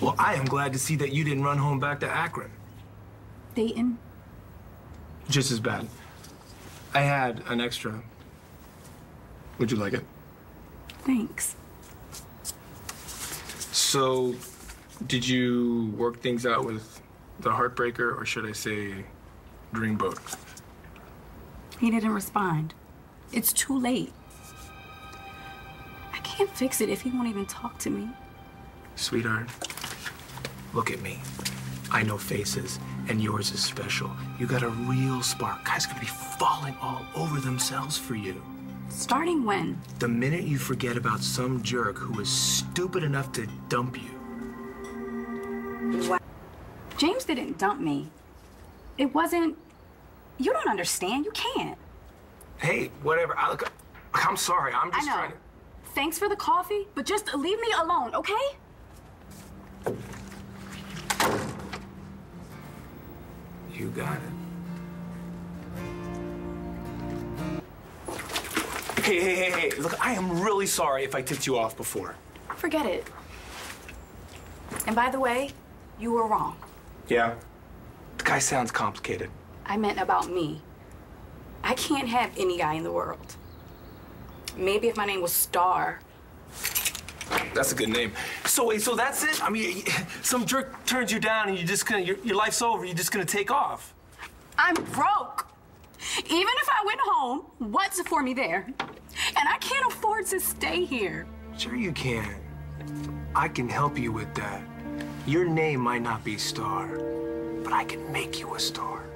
Well, I am glad to see that you didn't run home back to Akron. Dayton? Just as bad. I had an extra. Would you like it? Thanks. So, did you work things out with the Heartbreaker, or should I say, Dreamboat? He didn't respond. It's too late. I can't fix it if he won't even talk to me. Sweetheart, look at me. I know faces, and yours is special. You got a real spark. Guys could be falling all over themselves for you. Starting when? The minute you forget about some jerk who was stupid enough to dump you. What? James didn't dump me. It wasn't. You don't understand. You can't. Hey, whatever. I look. I'm sorry. I'm I just know. trying to. Thanks for the coffee, but just leave me alone, okay? You got it. Hey, hey, hey, hey. Look, I am really sorry if I tipped you off before. Forget it. And by the way, you were wrong. Yeah? The guy sounds complicated. I meant about me. I can't have any guy in the world. Maybe if my name was Starr. That's a good name. So wait, so that's it? I mean, some jerk turns you down and you're just gonna, your, your life's over, you're just gonna take off. I'm broke. Even if I went home, what's for me there? And I can't afford to stay here. Sure you can. I can help you with that. Your name might not be Starr, but I can make you a star.